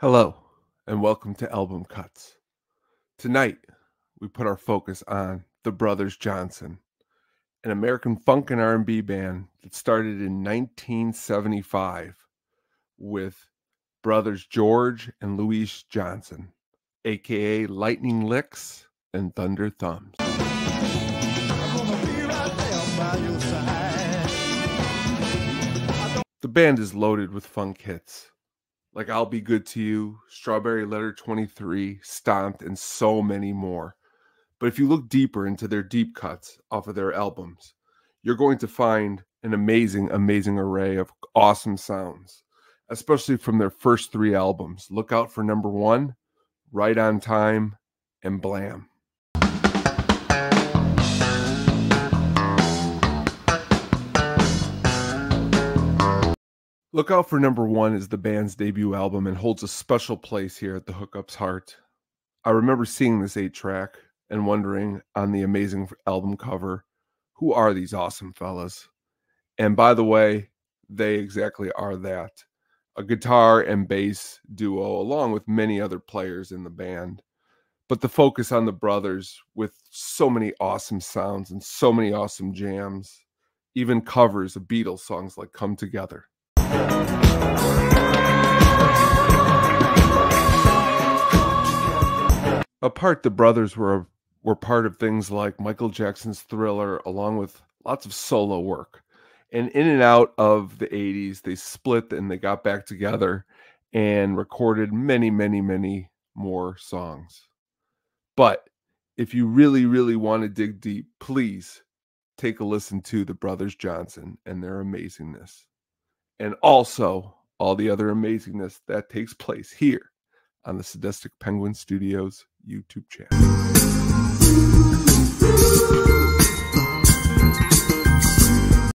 Hello, and welcome to Album Cuts. Tonight, we put our focus on the Brothers Johnson, an American funk and R&B band that started in 1975 with brothers George and Louis Johnson, aka Lightning Licks and Thunder Thumbs. The band is loaded with funk hits like I'll Be Good to You, Strawberry Letter 23, Stomped, and so many more. But if you look deeper into their deep cuts off of their albums, you're going to find an amazing, amazing array of awesome sounds, especially from their first three albums. Look out for number one, Right on Time, and Blam. Look Out for Number One is the band's debut album and holds a special place here at the Hookup's heart. I remember seeing this eight track and wondering on the amazing album cover, who are these awesome fellas? And by the way, they exactly are that a guitar and bass duo, along with many other players in the band. But the focus on the brothers with so many awesome sounds and so many awesome jams, even covers of Beatles songs like Come Together. Apart, the brothers were were part of things like Michael Jackson's Thriller, along with lots of solo work. And in and out of the 80s, they split and they got back together and recorded many, many, many more songs. But if you really, really want to dig deep, please take a listen to the Brothers Johnson and their amazingness and also all the other amazingness that takes place here on the Sadistic Penguin Studios YouTube channel.